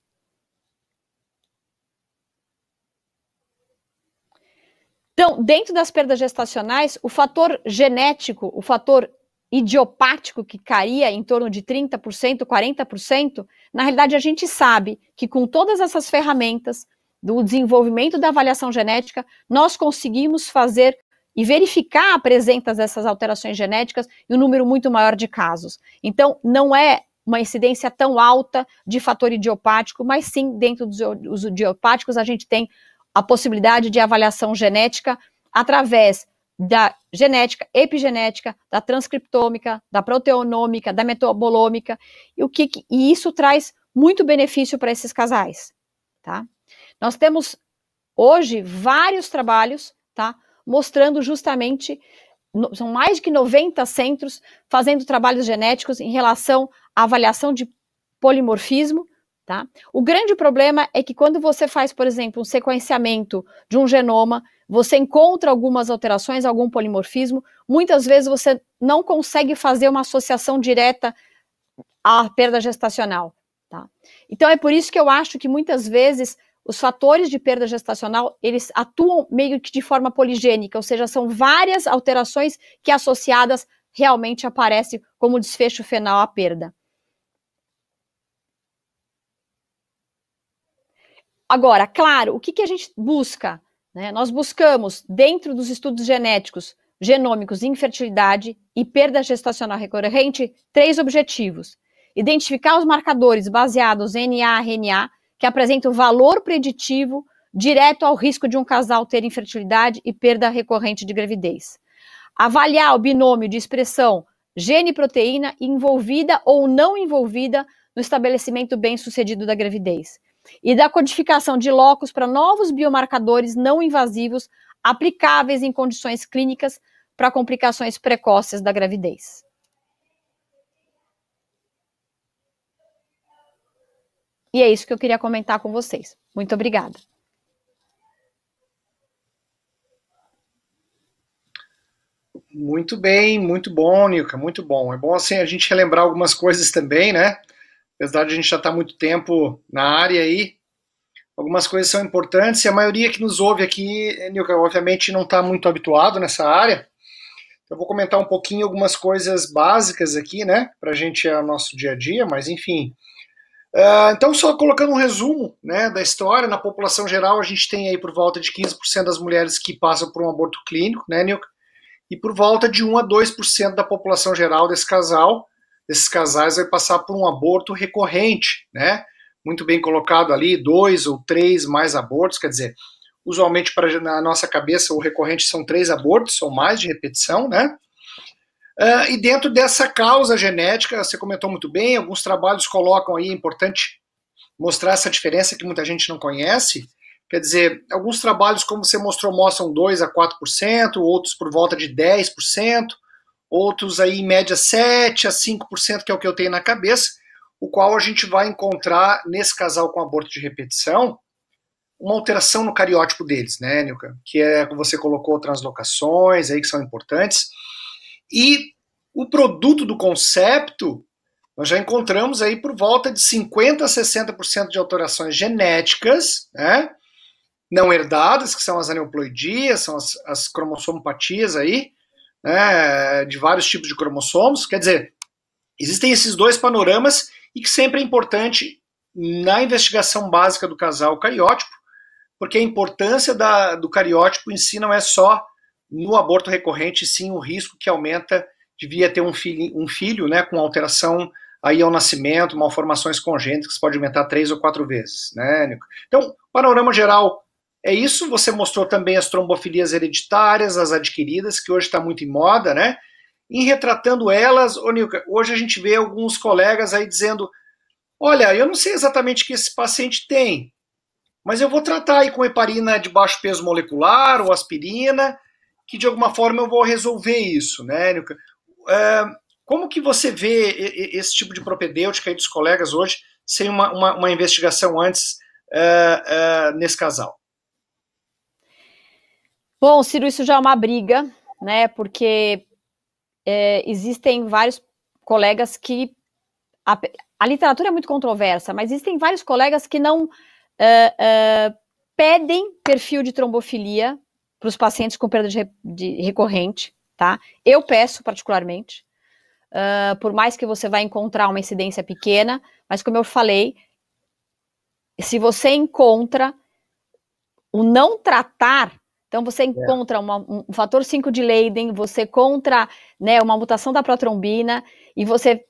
Então, dentro das perdas gestacionais, o fator genético, o fator idiopático que caía em torno de 30%, 40%, na realidade a gente sabe que com todas essas ferramentas do desenvolvimento da avaliação genética, nós conseguimos fazer e verificar a presença dessas alterações genéticas em um número muito maior de casos. Então, não é uma incidência tão alta de fator idiopático, mas sim, dentro dos idiopáticos, a gente tem a possibilidade de avaliação genética através da genética, epigenética, da transcriptômica, da proteonômica, da metabolômica, e, o que, e isso traz muito benefício para esses casais, tá? Nós temos hoje vários trabalhos, tá? Mostrando justamente, são mais de 90 centros fazendo trabalhos genéticos em relação à avaliação de polimorfismo, Tá? O grande problema é que quando você faz, por exemplo, um sequenciamento de um genoma, você encontra algumas alterações, algum polimorfismo, muitas vezes você não consegue fazer uma associação direta à perda gestacional. Tá? Então é por isso que eu acho que muitas vezes os fatores de perda gestacional, eles atuam meio que de forma poligênica, ou seja, são várias alterações que associadas realmente aparecem como desfecho final à perda. Agora, claro, o que, que a gente busca? Né? Nós buscamos, dentro dos estudos genéticos, genômicos, infertilidade e perda gestacional recorrente, três objetivos. Identificar os marcadores baseados em NA, RNA, que apresentam valor preditivo direto ao risco de um casal ter infertilidade e perda recorrente de gravidez. Avaliar o binômio de expressão gene-proteína envolvida ou não envolvida no estabelecimento bem-sucedido da gravidez e da codificação de locos para novos biomarcadores não invasivos aplicáveis em condições clínicas para complicações precoces da gravidez. E é isso que eu queria comentar com vocês. Muito obrigada. Muito bem, muito bom, Nilka, muito bom. É bom assim a gente relembrar algumas coisas também, né? apesar de a gente já estar tá muito tempo na área aí, algumas coisas são importantes e a maioria que nos ouve aqui, Nilka, obviamente não está muito habituado nessa área. Eu vou comentar um pouquinho algumas coisas básicas aqui, né, para a gente é o nosso dia a dia, mas enfim. Uh, então, só colocando um resumo né, da história, na população geral a gente tem aí por volta de 15% das mulheres que passam por um aborto clínico, né, Nilka? E por volta de 1 a 2% da população geral desse casal desses casais vai passar por um aborto recorrente, né? Muito bem colocado ali, dois ou três mais abortos, quer dizer, usualmente para na nossa cabeça o recorrente são três abortos ou mais de repetição, né? Uh, e dentro dessa causa genética, você comentou muito bem, alguns trabalhos colocam aí, é importante mostrar essa diferença que muita gente não conhece. Quer dizer, alguns trabalhos, como você mostrou, mostram 2 a 4%, outros por volta de 10%, outros aí em média 7 a 5%, que é o que eu tenho na cabeça, o qual a gente vai encontrar nesse casal com aborto de repetição uma alteração no cariótipo deles, né, Nilka? Que é, como você colocou, translocações aí que são importantes. E o produto do concepto, nós já encontramos aí por volta de 50 a 60% de alterações genéticas, né? Não herdadas, que são as aneuploidias, são as, as cromossomopatias aí, né, de vários tipos de cromossomos. Quer dizer, existem esses dois panoramas e que sempre é importante na investigação básica do casal cariótipo, porque a importância da, do cariótipo em si não é só no aborto recorrente, sim o risco que aumenta devia ter um filho, um filho né, com alteração aí ao nascimento, malformações congênitas que pode aumentar três ou quatro vezes, né, Nico? Então, panorama geral é isso. Você mostrou também as trombofilias hereditárias, as adquiridas, que hoje está muito em moda, né? Em retratando elas, ô Nilka, hoje a gente vê alguns colegas aí dizendo: olha, eu não sei exatamente o que esse paciente tem, mas eu vou tratar aí com heparina de baixo peso molecular ou aspirina, que de alguma forma eu vou resolver isso, né, Nilka? É, como que você vê esse tipo de propedêutica aí dos colegas hoje, sem uma, uma, uma investigação antes é, é, nesse casal? Bom, Ciro, isso já é uma briga, né? Porque é, existem vários colegas que. A, a, literatura é muito controversa, mas existem vários colegas que não uh, pedem perfil de trombofilia para os pacientes com perda de, de, recorrente, tá? Eu peço particularmente, uh, por mais que você vai encontrar uma incidência pequena, mas como eu falei, se você encontra o não tratar então você é. encontra uma, um fator 5 de Leiden, você contra né, uma mutação da protrombina e você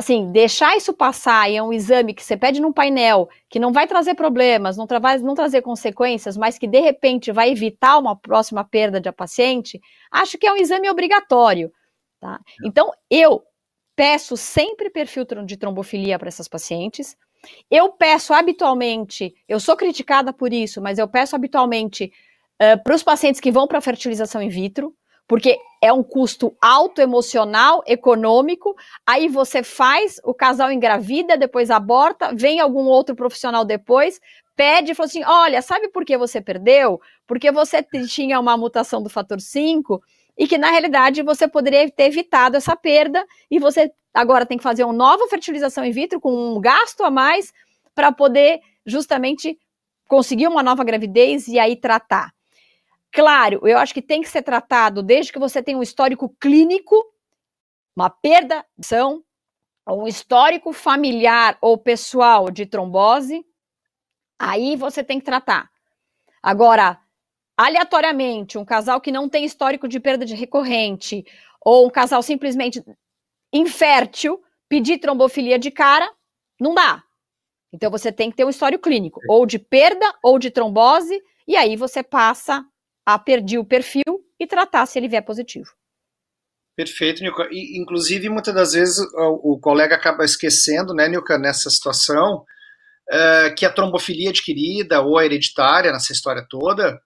assim, deixar isso passar e é um exame que você pede num painel, que não vai trazer problemas, não, tra não trazer consequências, mas que de repente vai evitar uma próxima perda de paciente, acho que é um exame obrigatório. Tá? É. Então, eu peço sempre perfil de trombofilia para essas pacientes. Eu peço habitualmente, eu sou criticada por isso, mas eu peço habitualmente para os pacientes que vão para a fertilização in vitro, porque é um custo alto emocional, econômico. Aí você faz, o casal engravida, depois aborta, vem algum outro profissional depois, pede e fala assim: olha, sabe por que você perdeu? Porque você tinha uma mutação do fator 5 e que na realidade você poderia ter evitado essa perda e você agora tem que fazer uma nova fertilização in vitro com um gasto a mais para poder justamente conseguir uma nova gravidez e aí tratar. Claro, eu acho que tem que ser tratado desde que você tenha um histórico clínico, uma perda de ação, um histórico familiar ou pessoal de trombose, aí você tem que tratar. Agora, aleatoriamente, um casal que não tem histórico de perda de recorrente, ou um casal simplesmente infértil, pedir trombofilia de cara, não dá. Então você tem que ter um histórico clínico, ou de perda ou de trombose, e aí você passa a perder o perfil e tratar se ele vier positivo. Perfeito, Nilka. E, inclusive, muitas das vezes o, o, colega acaba esquecendo, né, Nilka, nessa situação, é, que a trombofilia adquirida ou a hereditária, nessa história toda,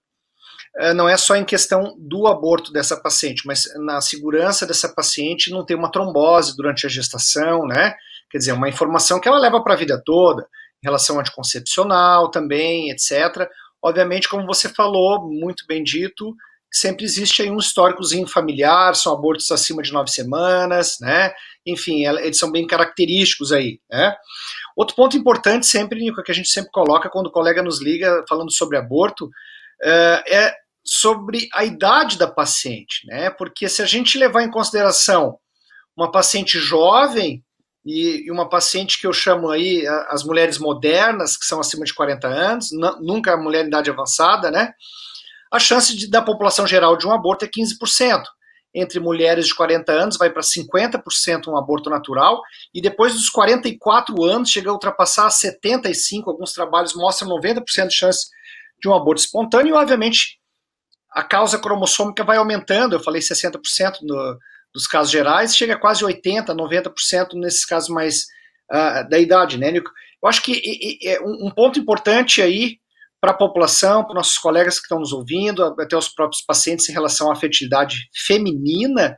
é, não é só em questão do aborto dessa paciente, mas na segurança dessa paciente não ter uma trombose durante a gestação, né? Quer dizer, uma informação que ela leva para a vida toda, em relação anticoncepcional também, etc. Obviamente, como você falou, muito bem dito, sempre existe aí um históricozinho familiar, são abortos acima de nove semanas, né? Enfim, eles são bem característicos aí, né? Outro ponto importante sempre, Nico, que a gente sempre coloca quando o colega nos liga falando sobre aborto, é, é sobre a idade da paciente, né? Porque se a gente levar em consideração uma paciente jovem, e, uma paciente que eu chamo aí as mulheres modernas, que são acima de 40 anos, nunca a mulher em idade avançada, né? A chance de, da população geral de um aborto é 15%. Entre mulheres de 40 anos vai para 50% um aborto natural, e depois dos 44 anos chega a ultrapassar 75%, alguns trabalhos mostram 90% de chance de um aborto espontâneo, e obviamente a causa cromossômica vai aumentando, eu falei 60% no, dos casos gerais, chega a quase 80%, 90% nesses casos mais uh, da idade, né, Nico? Eu acho que um, um ponto importante aí para a população, para nossos colegas que estão nos ouvindo, até os próprios pacientes em relação à fertilidade feminina,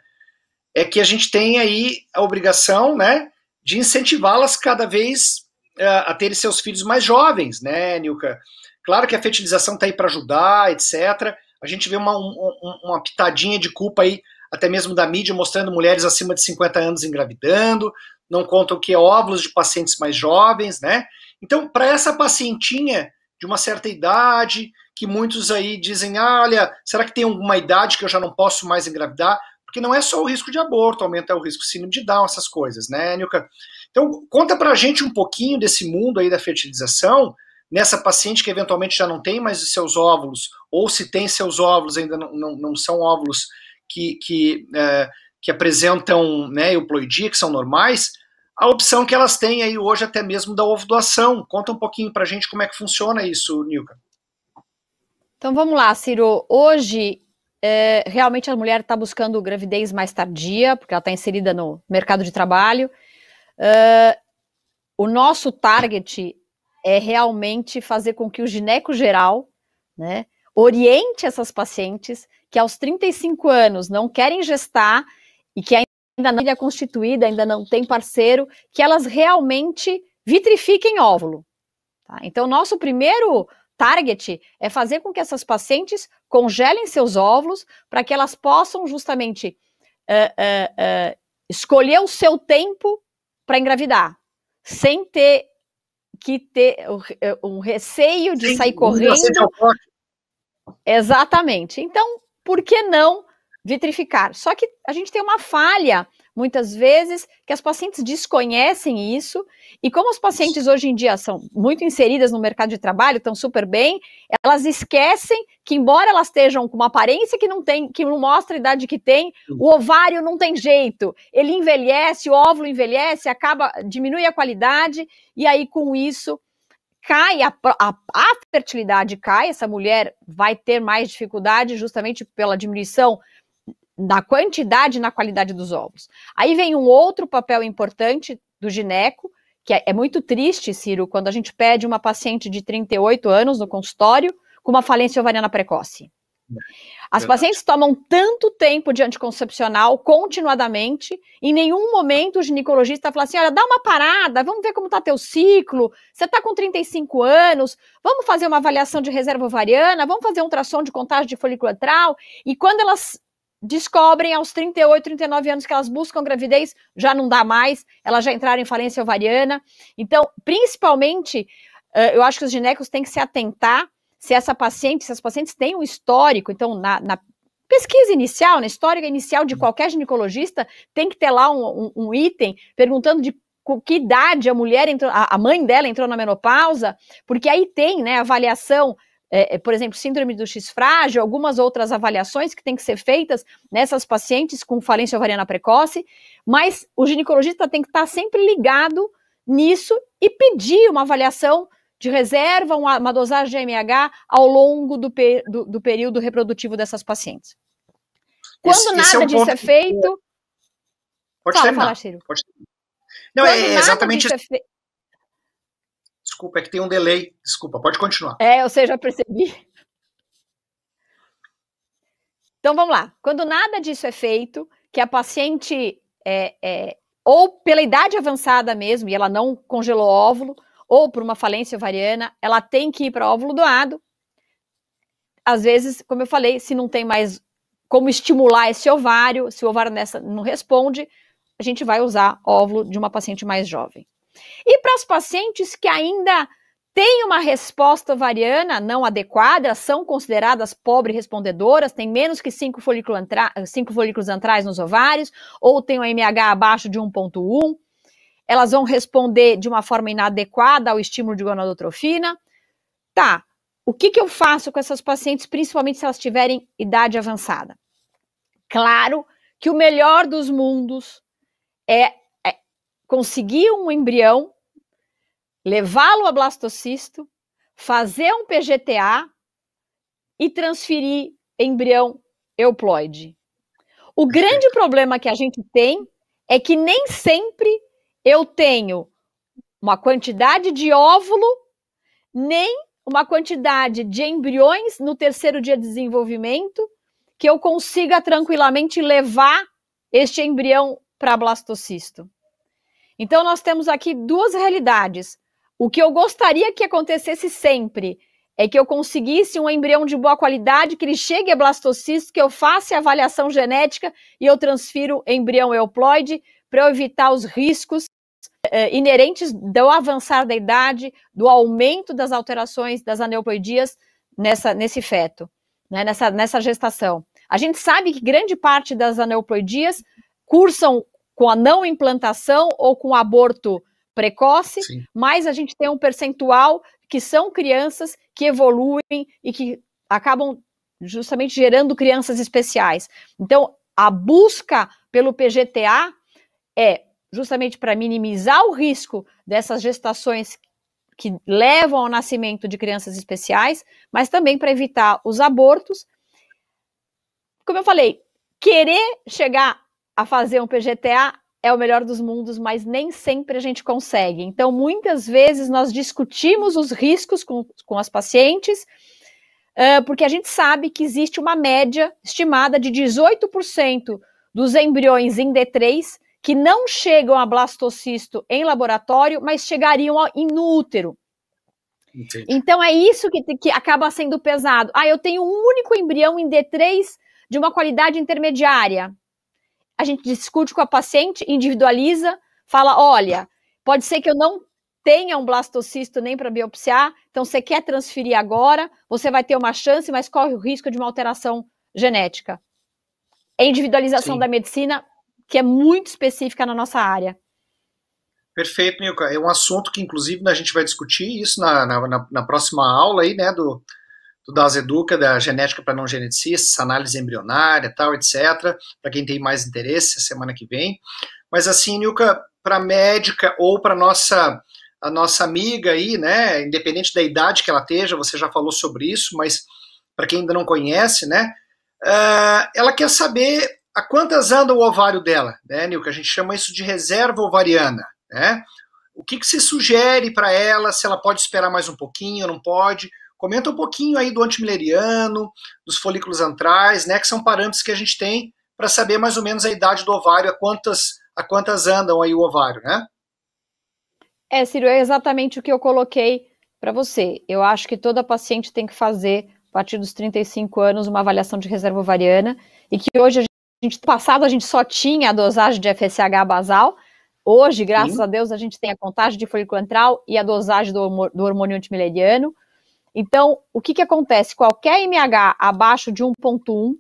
é que a gente tem aí a obrigação, né, de incentivá-las cada vez uh, a terem seus filhos mais jovens, né, Nilka? Claro que a fertilização está aí para ajudar, etc. A gente vê uma, um, uma pitadinha de culpa aí até mesmo da mídia, mostrando mulheres acima de 50 anos engravidando, não contam que é óvulos de pacientes mais jovens, né? Então, para essa pacientinha de uma certa idade, que muitos aí dizem, ah, olha, será que tem alguma idade que eu já não posso mais engravidar? Porque não é só o risco de aborto, aumenta o risco de síndrome de Down, essas coisas, né, Nilka? Então, conta pra gente um pouquinho desse mundo aí da fertilização, nessa paciente que eventualmente já não tem mais os seus óvulos, ou se tem seus óvulos, ainda não, não, não são óvulos que, que, é, que apresentam né, euploidia, que são normais, a opção que elas têm aí hoje até mesmo da ovo doação. Conta um pouquinho para a gente como é que funciona isso, Nilka. Então vamos lá, Ciro. Hoje, é, realmente a mulher está buscando gravidez mais tardia, porque ela está inserida no mercado de trabalho. É, o nosso target é realmente fazer com que o gineco geral, né, oriente essas pacientes que aos 35 anos não querem gestar e que ainda não é constituída, ainda não tem parceiro, que elas realmente vitrifiquem óvulo. Tá? Então, nosso primeiro target é fazer com que essas pacientes congelem seus óvulos para que elas possam justamente uh, uh, uh, escolher o seu tempo para engravidar, sem ter que ter um receio de Sim, sair correndo. Exatamente. Então, por que não vitrificar? Só que a gente tem uma falha muitas vezes que as pacientes desconhecem isso, e como as pacientes hoje em dia são muito inseridas no mercado de trabalho, estão super bem, elas esquecem que, embora elas estejam com uma aparência que não tem, que não mostra a idade que tem, o ovário não tem jeito, ele envelhece, o óvulo envelhece, acaba, diminui a qualidade, e aí com isso cai, a, a, a fertilidade cai, essa mulher vai ter mais dificuldade justamente pela diminuição na quantidade e na qualidade dos ovos. Aí vem um outro papel importante do gineco, que é, é, muito triste, Ciro, quando a gente pede uma paciente de 38 anos no consultório com uma falência ovariana precoce. As Verdade. pacientes tomam tanto tempo de anticoncepcional continuadamente, em nenhum momento o ginecologista fala assim: olha, dá uma parada, vamos ver como está teu ciclo. Você está com 35 anos, vamos fazer uma avaliação de reserva ovariana, vamos fazer um ultrassom de contagem de folículo antral. E quando elas descobrem aos 38, 39 anos que elas buscam gravidez, já não dá mais, elas já entraram em falência ovariana. Então, principalmente, eu acho que os ginecos têm que se atentar se essa paciente, se as pacientes têm um histórico, então, na, na pesquisa inicial, na história inicial de qualquer ginecologista, tem que ter lá um, um, um item perguntando de com que idade a mulher entrou, a mãe dela entrou na menopausa, porque aí tem, né, avaliação é, é, por exemplo, síndrome do X frágil, algumas outras avaliações que têm que ser feitas nessas pacientes com falência ovariana precoce, mas o ginecologista tem que estar sempre ligado nisso e pedir uma avaliação de reserva, uma, uma dosagem de MH ao longo do, do, do, período reprodutivo dessas pacientes. Quando esse, nada esse é um disso é feito. Pode fala, fala, Chiro. Pode... Não, Quando é exatamente. É fe... Desculpa, é que tem um delay. Desculpa, pode continuar. É, eu sei, já percebi. Então vamos lá. Quando nada disso é feito, que a paciente é, é, ou pela idade avançada mesmo, e ela não congelou óvulo, ou por uma falência ovariana, ela tem que ir para óvulo doado. Às vezes, como eu falei, se não tem mais como estimular esse ovário, se o ovário nessa não responde, a gente vai usar óvulo de uma paciente mais jovem. E para as pacientes que ainda têm uma resposta ovariana não adequada, são consideradas pobre respondedoras, têm menos que 5 folículos, antrais nos ovários, ou têm um MH abaixo de 1,1, elas vão responder de uma forma inadequada ao estímulo de gonadotrofina. Tá, o que, que eu faço com essas pacientes, principalmente se elas tiverem idade avançada? Claro que o melhor dos mundos é conseguir um embrião, levá-lo a blastocisto, fazer um PGTA e transferir embrião euploide. O grande problema que a gente tem é que nem sempre eu tenho uma quantidade de óvulo, nem uma quantidade de embriões no terceiro dia de desenvolvimento que eu consiga tranquilamente levar este embrião para blastocisto. Então, nós temos aqui duas realidades. O que eu gostaria que acontecesse sempre é que eu conseguisse um embrião de boa qualidade, que ele chegue a blastocisto, que eu faça a avaliação genética e eu transfiro embrião euploide para eu evitar os riscos eh, inerentes do avançar da idade, do aumento das alterações das aneuploidias nessa, nesse feto, né, nessa, nessa gestação. A gente sabe que grande parte das aneuploidias cursam com a não implantação ou com aborto precoce, Sim. mas a gente tem um percentual que são crianças que evoluem e que acabam justamente gerando crianças especiais. Então, a busca pelo PGTA é justamente para minimizar o risco dessas gestações que levam ao nascimento de crianças especiais, mas também para evitar os abortos. Como eu falei, querer chegar a fazer um PGTA é o melhor dos mundos, mas nem sempre a gente consegue. Então, muitas vezes nós discutimos os riscos com, com as pacientes, uh, porque a gente sabe que existe uma média estimada de 18% dos embriões em D3 que não chegam a blastocisto em laboratório, mas chegariam no útero. Entendi. Então é isso que, que acaba sendo pesado. Ah, eu tenho um único embrião em D3 de uma qualidade intermediária. A gente discute com a paciente, individualiza, fala: olha, pode ser que eu não tenha um blastocisto nem para biopsiar, então você quer transferir agora, você vai ter uma chance, mas corre o risco de uma alteração genética. É individualização Sim. da medicina que é muito específica na nossa área. Perfeito, Nilka. É um assunto que, inclusive, a gente vai discutir isso na, na, na próxima aula aí, né, do, do Das Educa, da genética para não geneticistas, análise embrionária, tal, etc. Para quem tem mais interesse, semana que vem. Mas assim, Nilka, para médica ou para nossa a nossa amiga aí, né, independente da idade que ela esteja, você já falou sobre isso, mas para quem ainda não conhece, né, uh, ela quer saber a quantas anda o ovário dela, né, Nilka? A gente chama isso de reserva ovariana, né? O que, que se sugere para ela, se ela pode esperar mais um pouquinho, não pode? Comenta um pouquinho aí do antimileriano, dos folículos antrais, né, que são parâmetros que a gente tem para saber mais ou menos a idade do ovário, a quantas, a quantas andam aí o ovário, né? É, Ciro, é exatamente o que eu coloquei para você. Eu acho que toda paciente tem que fazer, a partir dos 35 anos, uma avaliação de reserva ovariana, e que hoje a gente, passado, a gente só tinha a dosagem de FSH basal, Hoje, graças Sim. a Deus, a gente tem a contagem de folículo antral e a dosagem do, do hormônio antimileriano. Então, o que, que acontece? Qualquer MH abaixo de 1,1,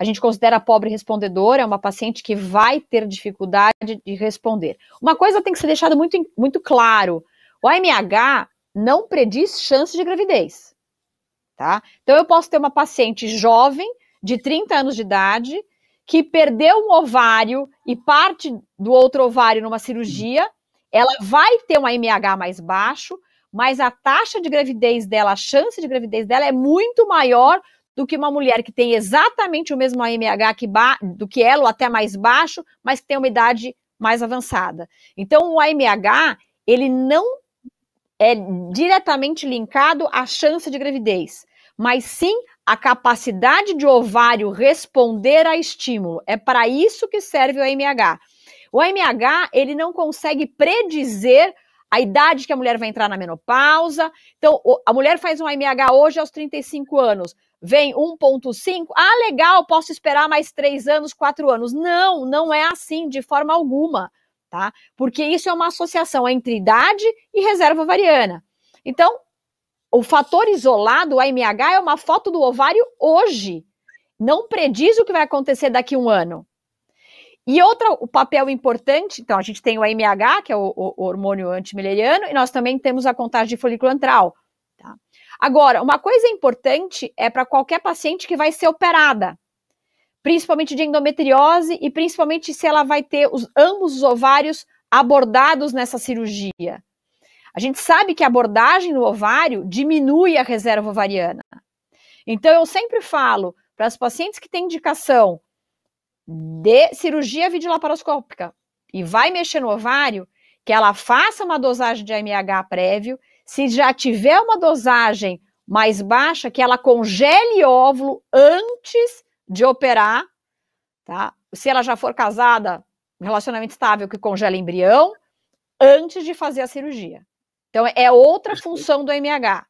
a gente considera pobre respondedor, é uma paciente que vai ter dificuldade de responder. Uma coisa tem que ser deixada muito, muito claro: o AMH não prediz chance de gravidez. Tá? Então, eu posso ter uma paciente jovem, de 30 anos de idade, que perdeu um ovário e parte do outro ovário numa cirurgia, ela vai ter um AMH mais baixo, mas a taxa de gravidez dela, a chance de gravidez dela é muito maior do que uma mulher que tem exatamente o mesmo AMH que do que ela, ou até mais baixo, mas que tem uma idade mais avançada. Então, o AMH, ele não é diretamente linkado à chance de gravidez, mas sim a capacidade de ovário responder a estímulo. É para isso que serve o AMH. O AMH, ele não consegue predizer a idade que a mulher vai entrar na menopausa. Então, a mulher faz um AMH hoje aos 35 anos, vem 1,5. Ah, legal, posso esperar mais 3 anos, 4 anos. Não, não é assim, de forma alguma, tá? Porque isso é uma associação entre idade e reserva ovariana. Então, o fator isolado, o AMH, é uma foto do ovário hoje. Não prediz o que vai acontecer daqui a um ano. E outro o papel importante, então a gente tem o AMH, que é o, o hormônio antimileriano, e nós também temos a contagem de folículo antral. Tá? Agora, uma coisa importante é para qualquer paciente que vai ser operada, principalmente de endometriose e principalmente se ela vai ter os, ambos os ovários abordados nessa cirurgia. A gente sabe que a abordagem no ovário diminui a reserva ovariana. Então, eu sempre falo para as pacientes que têm indicação de cirurgia videolaparoscópica e vai mexer no ovário, que ela faça uma dosagem de AMH prévio. Se já tiver uma dosagem mais baixa, que ela congele óvulo antes de operar, tá? Se ela já for casada, relacionamento estável, que congela embrião, antes de fazer a cirurgia. Então, é outra Perfeito. função do AMH.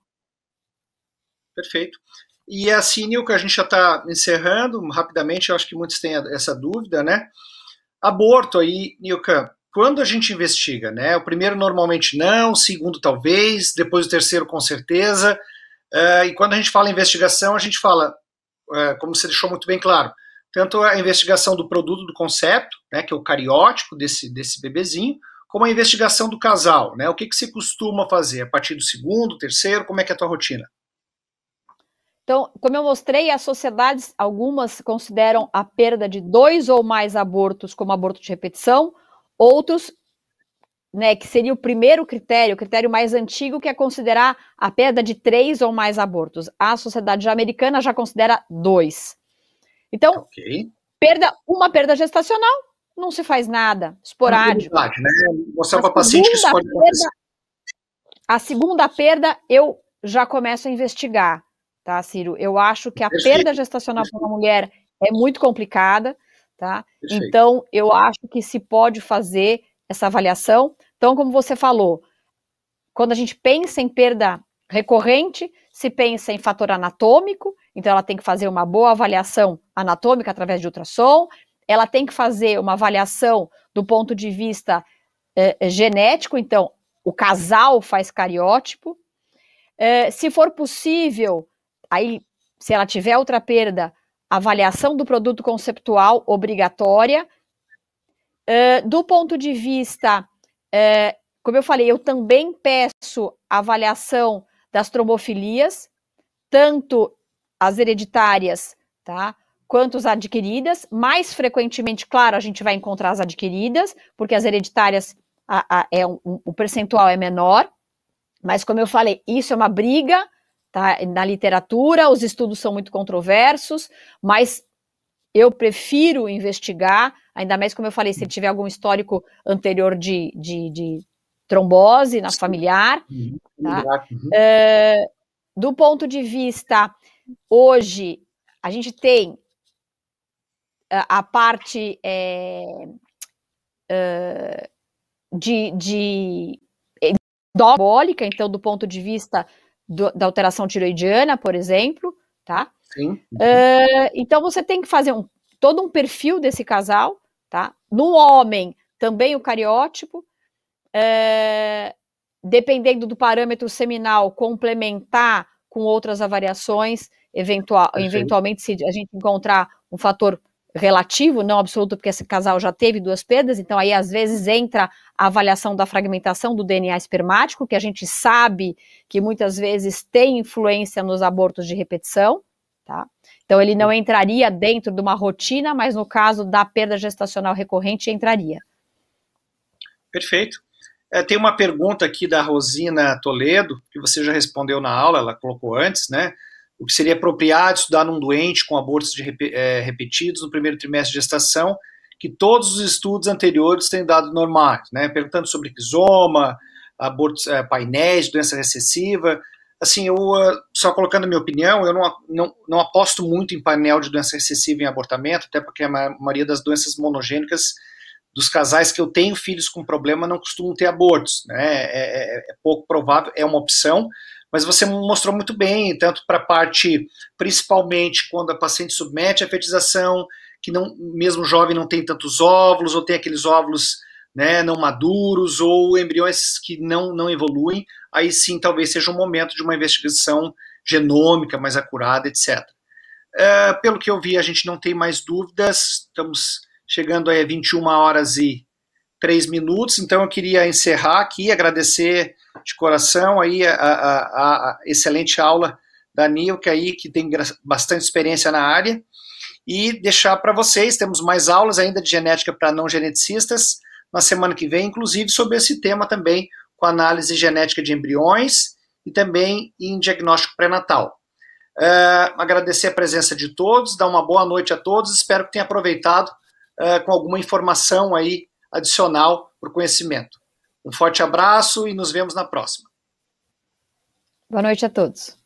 Perfeito. E é assim, Nilka, a gente já está encerrando rapidamente, eu acho que muitos têm essa dúvida, né? Aborto aí, Nilka, quando a gente investiga, né? O primeiro normalmente não, o segundo talvez, depois o terceiro com certeza. Uh, e quando a gente fala em investigação, a gente fala, uh, como você deixou muito bem claro, tanto a investigação do produto, do conceito, né, que é o cariótipo desse, desse bebezinho, como a investigação do casal, né? O que, que você costuma fazer? A partir do segundo, terceiro, como é que é a tua rotina? Então, como eu mostrei, as sociedades, algumas consideram a perda de dois ou mais abortos como aborto de repetição, Outros, né, que seria o primeiro critério, o critério mais antigo, que é considerar a perda de três ou mais abortos. A sociedade americana já considera dois. Então, okay. perda, uma perda gestacional, não se faz nada, esporádico. Né? Mostrar para paciente que isso pode perda, acontecer. A segunda perda, eu já começo a investigar, tá, Ciro? Eu acho que a Perfeito. perda gestacional para uma mulher é muito complicada, tá? Perfeito. Então, eu acho que se pode fazer essa avaliação. Então, como você falou, quando a gente pensa em perda recorrente, se pensa em fator anatômico, então ela tem que fazer uma boa avaliação anatômica através de ultrassom, ela tem que fazer uma avaliação do ponto de vista eh, genético, então o casal faz cariótipo. Eh, se for possível, aí, se ela tiver outra perda, avaliação do produto conceptual obrigatória. Uh, do ponto de vista, como eu falei, eu também peço avaliação das trombofilias, tanto as hereditárias, tá? Quanto as adquiridas. Mais frequentemente, claro, a gente vai encontrar as adquiridas, porque as hereditárias a, a, é um, um, o percentual é menor. Mas, como eu falei, isso é uma briga Tá? Na literatura, os estudos são muito controversos, mas eu prefiro investigar, ainda mais como eu falei, se tiver algum histórico anterior de, de, de trombose na familiar. Uhum. Tá? É, do ponto de vista, hoje, a gente tem a, parte é, é, de, de endobólica, então, do ponto de vista do, da alteração tiroidiana, por exemplo, tá? Sim. Uh, então você tem que fazer um, todo um perfil desse casal, tá? No homem, também o cariótipo, uh, dependendo do parâmetro seminal, complementar com outras avaliações, eventual, eventualmente se a gente encontrar um fator relativo, não absoluto, porque esse casal já teve duas perdas, então aí às vezes entra a avaliação da fragmentação do DNA espermático, que a gente sabe que muitas vezes tem influência nos abortos de repetição, tá? Então ele não entraria dentro de uma rotina, mas no caso da perda gestacional recorrente entraria. Perfeito. É, tem uma pergunta aqui da Rosina Toledo, que você já respondeu na aula, ela colocou antes, né? O que seria apropriado estudar num doente com abortos de, é, repetidos no primeiro trimestre de gestação, que todos os estudos anteriores têm dado normais, né? Perguntando sobre rizoma, abortos, é, painéis, doença recessiva. Assim, eu, uh, só colocando a minha opinião, eu não, não, não aposto muito em painel de doença recessiva em abortamento, até porque a maioria das doenças monogênicas dos casais que eu tenho filhos com problema não costumam ter abortos, né? É, é, é pouco provável, é uma opção, mas você mostrou muito bem, tanto para a parte, principalmente quando a paciente submete a fetização, que não, mesmo jovem não tem tantos óvulos, ou tem aqueles óvulos né, não maduros, ou embriões que não, não evoluem, aí sim talvez seja um momento de uma investigação genômica mais acurada, etc. É, pelo que eu vi, a gente não tem mais dúvidas, estamos chegando aí a 21 horas e 3 minutos, então eu queria encerrar aqui, agradecer de coração aí a, a, a excelente aula da Nilka aí, que tem bastante experiência na área, e deixar para vocês, temos mais aulas ainda de genética para não geneticistas na semana que vem, inclusive sobre esse tema também, com análise genética de embriões e também em diagnóstico pré-natal. Uh, agradecer a presença de todos, dar uma boa noite a todos, espero que tenham aproveitado uh, com alguma informação aí adicional para o conhecimento. Um forte abraço e nos vemos na próxima. Boa noite a todos.